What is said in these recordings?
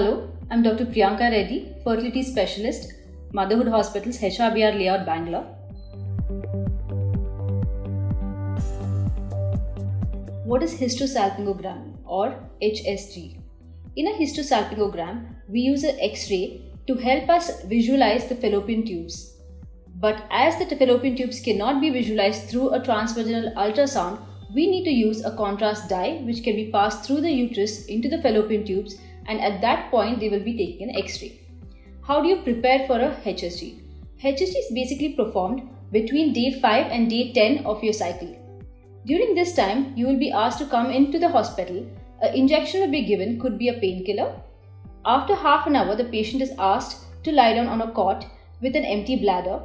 I'm Dr. Priyanka Reddy, fertility specialist, Motherhood Hospitals, HRBR Layout, Bangalore. What is hysterosalpingogram or HSG? In a hysterosalpingogram, we use an X-ray to help us visualize the fallopian tubes. But as the fallopian tubes cannot be visualized through a transvaginal ultrasound, we need to use a contrast dye which can be passed through the uterus into the fallopian tubes and at that point they will be taking an X-ray. How do you prepare for a HSG? HSG is basically performed between day 5 and day 10 of your cycle. During this time, you will be asked to come into the hospital. An injection will be given, could be a painkiller. After half an hour, the patient is asked to lie down on a cot with an empty bladder.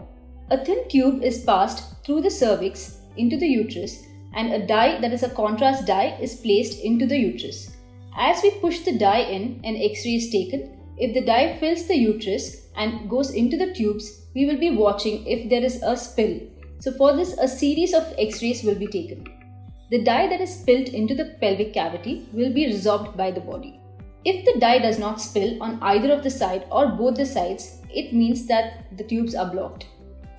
A thin tube is passed through the cervix into the uterus and a dye that is a contrast dye is placed into the uterus. As we push the dye in, an X-ray is taken. If the dye fills the uterus and goes into the tubes, we will be watching if there is a spill. So for this, a series of X-rays will be taken. The dye that is spilled into the pelvic cavity will be resorbed by the body. If the dye does not spill on either of the side or both the sides, it means that the tubes are blocked.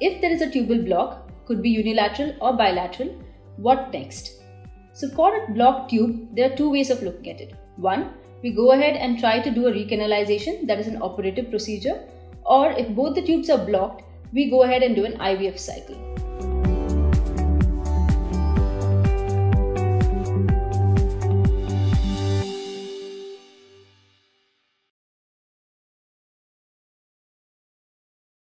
If there is a tubal block, could be unilateral or bilateral, what next? So for a blocked tube, there are two ways of looking at it. One, we go ahead and try to do a recanalization, that is an operative procedure, or if both the tubes are blocked, we go ahead and do an IVF cycle.